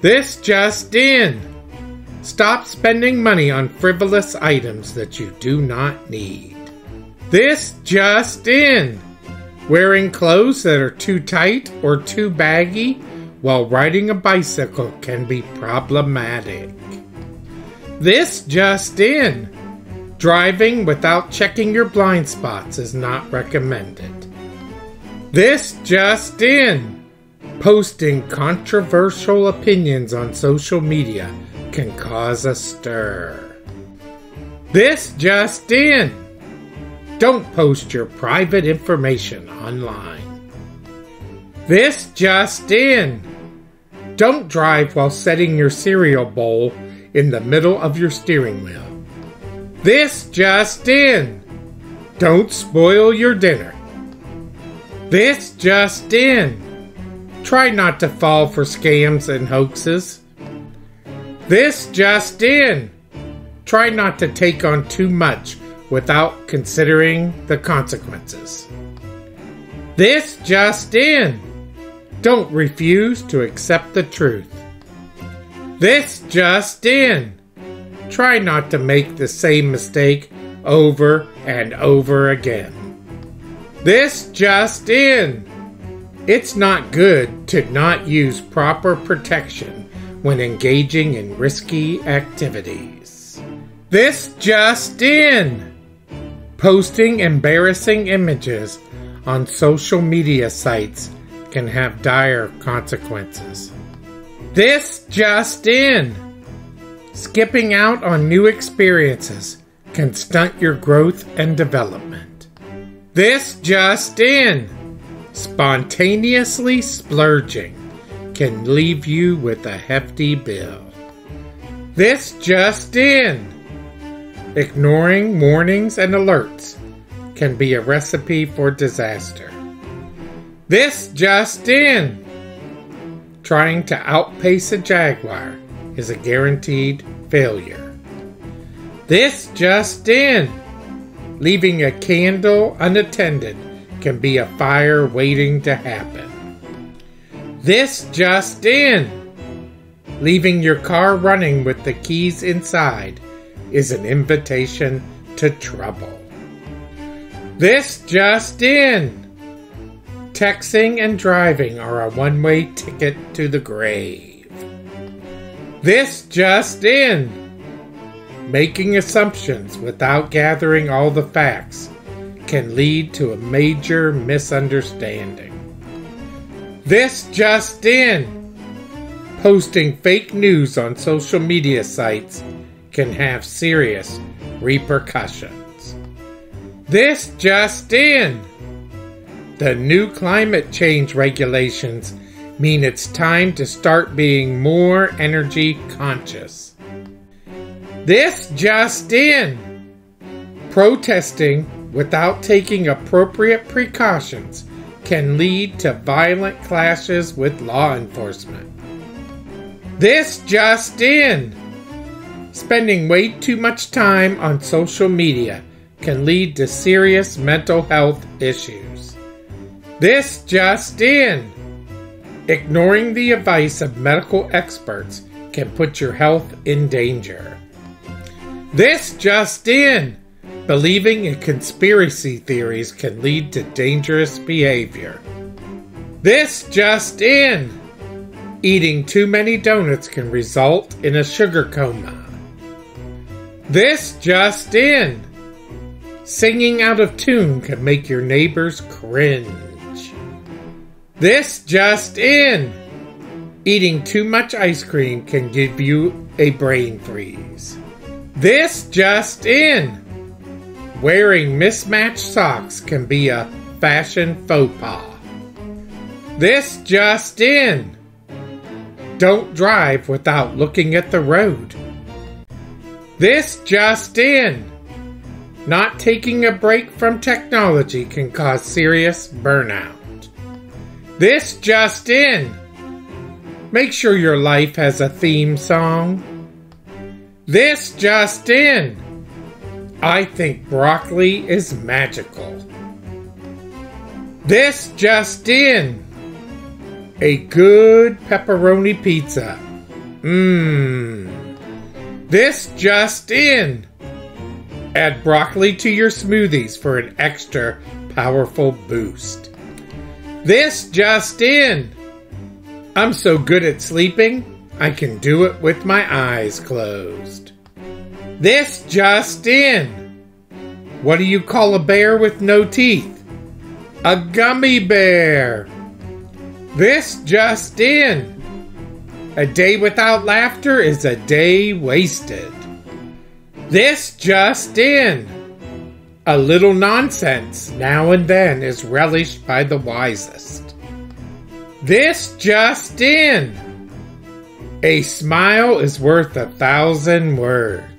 This just in. Stop spending money on frivolous items that you do not need. This just in. Wearing clothes that are too tight or too baggy while riding a bicycle can be problematic. This just in. Driving without checking your blind spots is not recommended. This just in. Posting controversial opinions on social media can cause a stir. This just in. Don't post your private information online. This just in. Don't drive while setting your cereal bowl in the middle of your steering wheel. This just in. Don't spoil your dinner. This just in. Try not to fall for scams and hoaxes. This just in. Try not to take on too much without considering the consequences. This just in. Don't refuse to accept the truth. This just in. Try not to make the same mistake over and over again. This just in. It's not good to not use proper protection when engaging in risky activities. This just in! Posting embarrassing images on social media sites can have dire consequences. This just in! Skipping out on new experiences can stunt your growth and development. This just in! Spontaneously splurging can leave you with a hefty bill. This just in! Ignoring warnings and alerts can be a recipe for disaster. This just in! Trying to outpace a Jaguar is a guaranteed failure. This just in! Leaving a candle unattended can be a fire waiting to happen. This just in! Leaving your car running with the keys inside is an invitation to trouble. This just in! Texting and driving are a one way ticket to the grave. This just in! Making assumptions without gathering all the facts can lead to a major misunderstanding. This just in! Posting fake news on social media sites can have serious repercussions. This just in! The new climate change regulations mean it's time to start being more energy conscious. This just in! Protesting without taking appropriate precautions can lead to violent clashes with law enforcement. This just in! Spending way too much time on social media can lead to serious mental health issues. This just in! Ignoring the advice of medical experts can put your health in danger. This just in! Believing in conspiracy theories can lead to dangerous behavior. This just in! Eating too many donuts can result in a sugar coma. This just in! Singing out of tune can make your neighbors cringe. This just in! Eating too much ice cream can give you a brain freeze. This just in! Wearing mismatched socks can be a fashion faux pas. This just in! Don't drive without looking at the road. This just in! Not taking a break from technology can cause serious burnout. This just in! Make sure your life has a theme song. This just in! I think broccoli is magical. This just in! A good pepperoni pizza Mmm. This just in. Add broccoli to your smoothies for an extra powerful boost. This just in. I'm so good at sleeping, I can do it with my eyes closed. This just in. What do you call a bear with no teeth? A gummy bear. This just in. A day without laughter is a day wasted. This just in. A little nonsense now and then is relished by the wisest. This just in. A smile is worth a thousand words.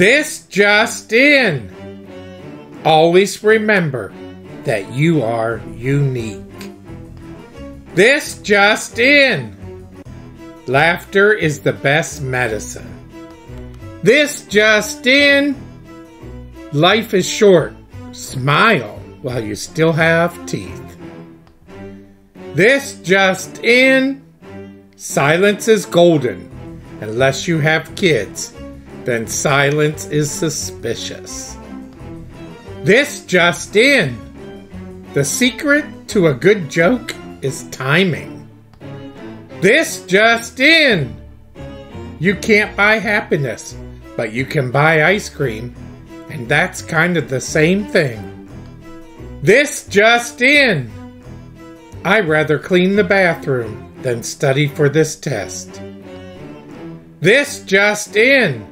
This just in. Always remember that you are unique. This just in. Laughter is the best medicine. This just in. Life is short. Smile while you still have teeth. This just in. Silence is golden. Unless you have kids, then silence is suspicious. This just in. The secret to a good joke is timing. This just in. You can't buy happiness, but you can buy ice cream, and that's kind of the same thing. This just in. I rather clean the bathroom than study for this test. This just in.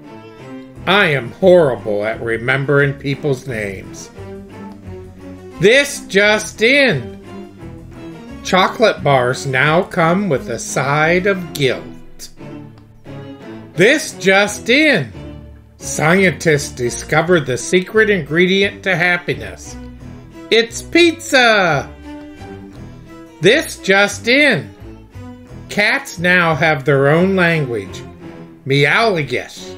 I am horrible at remembering people's names. This just in. Chocolate bars now come with a side of guilt. This just in. Scientists discovered the secret ingredient to happiness. It's pizza! This just in. Cats now have their own language. Meowligish.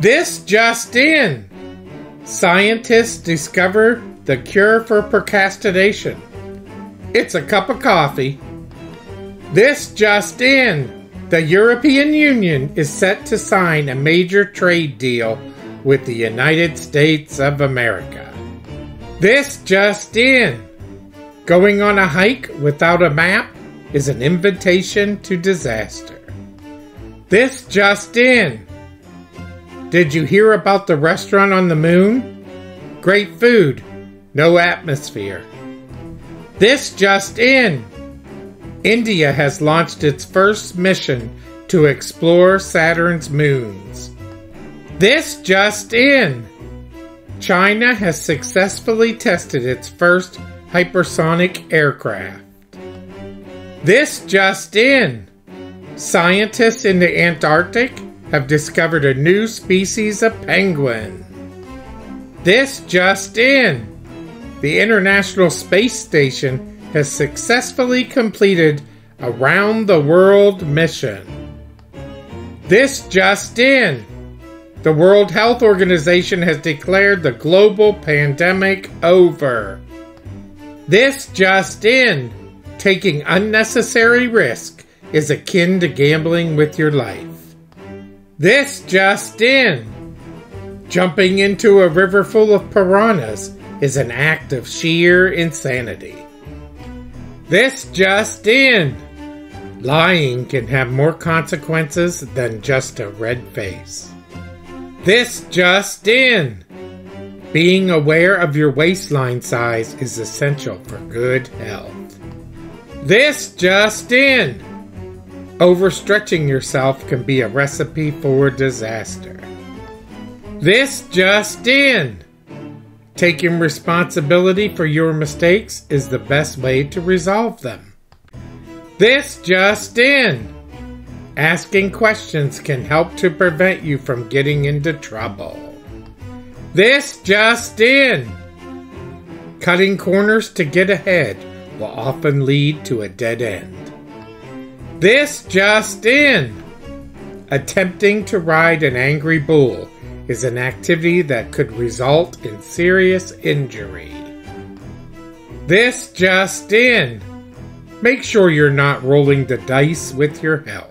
This just in. Scientists discover the cure for procrastination. It's a cup of coffee. This just in. The European Union is set to sign a major trade deal with the United States of America. This just in. Going on a hike without a map is an invitation to disaster. This just in. Did you hear about the restaurant on the moon? Great food, no atmosphere. This just in. India has launched its first mission to explore Saturn's moons. This just in! China has successfully tested its first hypersonic aircraft. This just in! Scientists in the Antarctic have discovered a new species of penguin. This just in! The International Space Station has successfully completed a round the world mission. This just in. The World Health Organization has declared the global pandemic over. This just in. Taking unnecessary risk is akin to gambling with your life. This just in. Jumping into a river full of piranhas is an act of sheer insanity. This just in! Lying can have more consequences than just a red face. This just in! Being aware of your waistline size is essential for good health. This just in! Overstretching yourself can be a recipe for disaster. This just in! Taking responsibility for your mistakes is the best way to resolve them. This just in! Asking questions can help to prevent you from getting into trouble. This just in! Cutting corners to get ahead will often lead to a dead end. This just in! Attempting to ride an angry bull is an activity that could result in serious injury. This just in. Make sure you're not rolling the dice with your health.